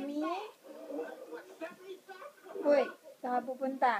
Yummy? Uy, saan ka pupunta?